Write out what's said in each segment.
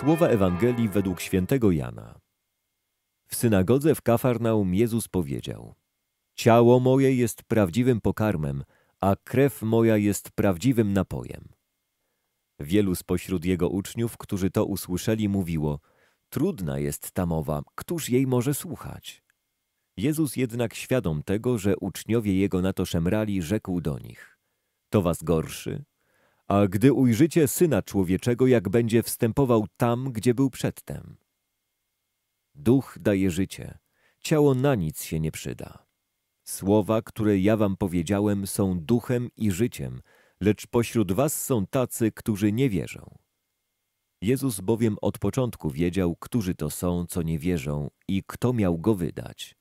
Słowa Ewangelii według świętego Jana. W synagodze w Kafarnaum Jezus powiedział: Ciało moje jest prawdziwym pokarmem, a krew moja jest prawdziwym napojem. Wielu spośród jego uczniów, którzy to usłyszeli, mówiło: Trudna jest ta mowa, któż jej może słuchać? Jezus jednak świadom tego, że uczniowie jego na to szemrali, rzekł do nich: To was gorszy? A gdy ujrzycie syna człowieczego, jak będzie wstępował tam, gdzie był przedtem. Duch daje życie, ciało na nic się nie przyda. Słowa, które ja wam powiedziałem, są duchem i życiem, lecz pośród was są tacy, którzy nie wierzą. Jezus bowiem od początku wiedział, którzy to są, co nie wierzą i kto miał go wydać.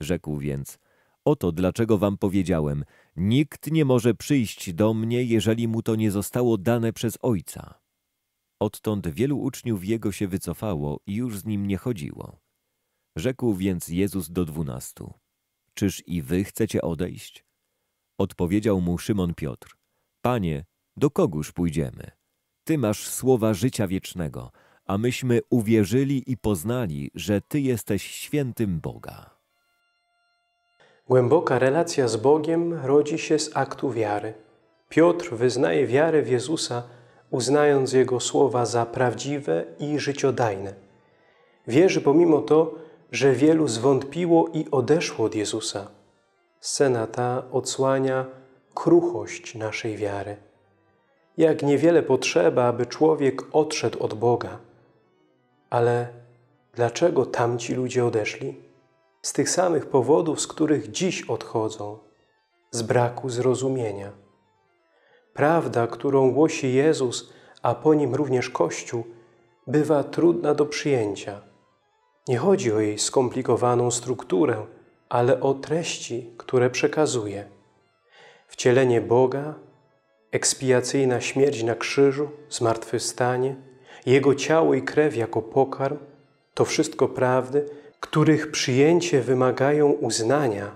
Rzekł więc, oto dlaczego wam powiedziałem, nikt nie może przyjść do mnie, jeżeli mu to nie zostało dane przez Ojca. Odtąd wielu uczniów jego się wycofało i już z nim nie chodziło. Rzekł więc Jezus do dwunastu, czyż i wy chcecie odejść? Odpowiedział mu Szymon Piotr, Panie, do kogóż pójdziemy? Ty masz słowa życia wiecznego, a myśmy uwierzyli i poznali, że Ty jesteś świętym Boga. Głęboka relacja z Bogiem rodzi się z aktu wiary. Piotr wyznaje wiarę w Jezusa, uznając Jego słowa za prawdziwe i życiodajne. Wierzy pomimo to, że wielu zwątpiło i odeszło od Jezusa. Scena ta odsłania kruchość naszej wiary. Jak niewiele potrzeba, aby człowiek odszedł od Boga. Ale dlaczego tamci ludzie odeszli? Z tych samych powodów, z których dziś odchodzą, z braku zrozumienia. Prawda, którą głosi Jezus, a po nim również Kościół, bywa trudna do przyjęcia. Nie chodzi o jej skomplikowaną strukturę, ale o treści, które przekazuje. Wcielenie Boga, ekspiacyjna śmierć na krzyżu, zmartwychwstanie, Jego ciało i krew jako pokarm, to wszystko prawdy, których przyjęcie wymagają uznania,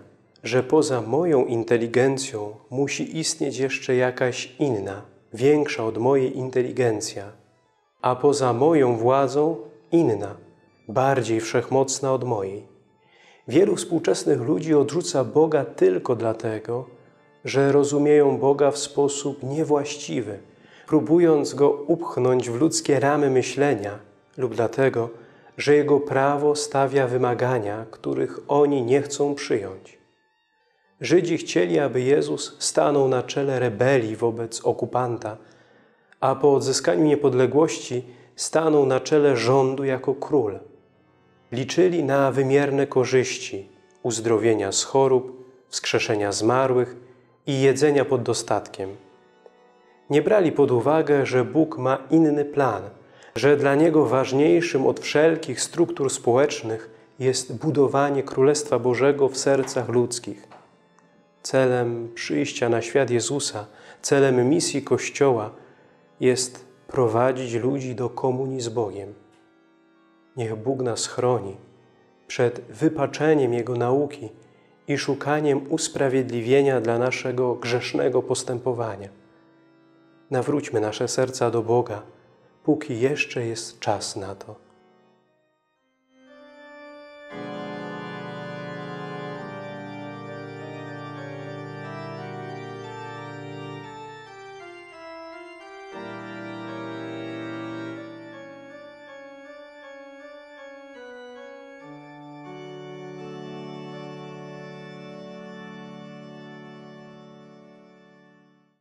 że poza moją inteligencją musi istnieć jeszcze jakaś inna, większa od mojej inteligencja, a poza moją władzą inna, bardziej wszechmocna od mojej. Wielu współczesnych ludzi odrzuca Boga tylko dlatego, że rozumieją Boga w sposób niewłaściwy, próbując Go upchnąć w ludzkie ramy myślenia lub dlatego, że Jego prawo stawia wymagania, których oni nie chcą przyjąć. Żydzi chcieli, aby Jezus stanął na czele rebelii wobec okupanta, a po odzyskaniu niepodległości stanął na czele rządu jako król. Liczyli na wymierne korzyści, uzdrowienia z chorób, wskrzeszenia zmarłych i jedzenia pod dostatkiem. Nie brali pod uwagę, że Bóg ma inny plan – że dla Niego ważniejszym od wszelkich struktur społecznych jest budowanie Królestwa Bożego w sercach ludzkich. Celem przyjścia na świat Jezusa, celem misji Kościoła jest prowadzić ludzi do komunii z Bogiem. Niech Bóg nas chroni przed wypaczeniem Jego nauki i szukaniem usprawiedliwienia dla naszego grzesznego postępowania. Nawróćmy nasze serca do Boga, póki jeszcze jest czas na to.